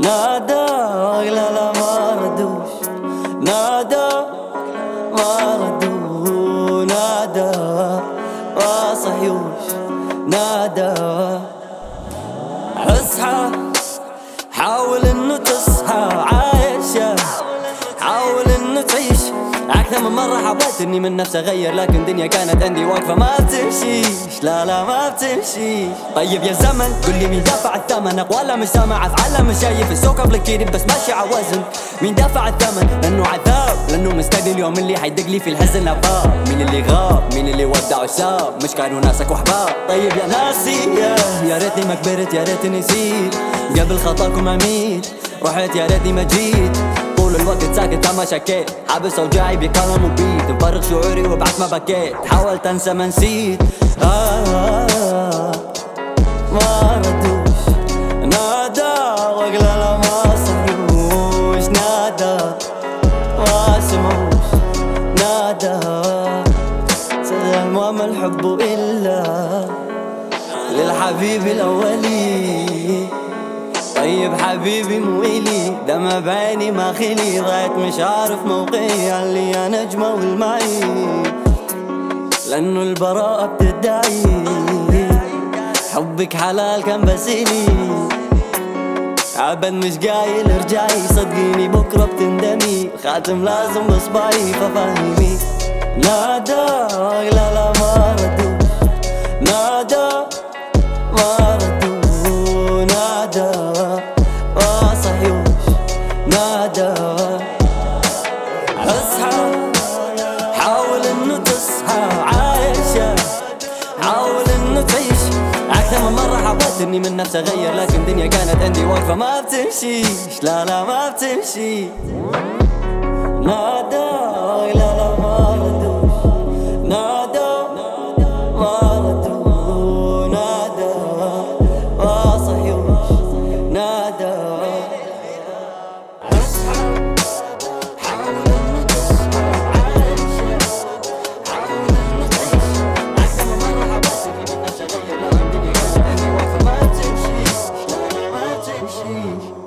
نادى لا لا ما ردوش نادى ما ردوا نادى ما صحيوش. نادى حاولت إني من نفسي أغير لكن الدنيا كانت عندي واقفة ما بتمشيش لا لا ما بتمشيش طيب يا زمن قول لي مين دفع الثمن؟ اقواله مش سامع افعاله مش شايف السوق كده بس ماشي على وزن. مين دفع الثمن؟ لأنه عذاب لأنه مستني اليوم اللي حيدق لي في الحزن اباب مين اللي غاب؟ مين اللي ودع وساب؟ مش كانوا ناسك وحباب. طيب يا ناسي يا, ريتني ما كبرت يا ريتني نسيت. قبل خطاكم عميد رحت يا ريتني ما جيت. طول الوقت ساكت ما شكيت حابس أوجاعي بكلام وبيت مفرغ شعوري وبعد ما بكيت. حاولت أنسى ما نسيت. آه, آه, آه ما ردوش نادى واقلا لا ما صحيوش نادى ما سمعوش. نادى. صدق ما ما الحب إلا للحبيب الاولي طيب حبيبي مويلي ده ما بعيني ما خلي ضايت مش عارف موقعي اللي يا نجمة والمعي. لأنه البراءة بتدعي. حبك حلال كان بسيلي عبد مش قايل ارجعي. صدقيني بكرة بتندمي. خاتم لازم بصبعي ففهمي. نادى لا لا ما ردوش نادى ما ردوا نادى. أصحى حاول إنه تصحى عايشة. حاول إنه تعيش. أكثر من مرة حاولت إني من نفسي أغير لكن الدنيا كانت عندي واقفة ما بتمشيش لا لا ما بتمشي. Ooh.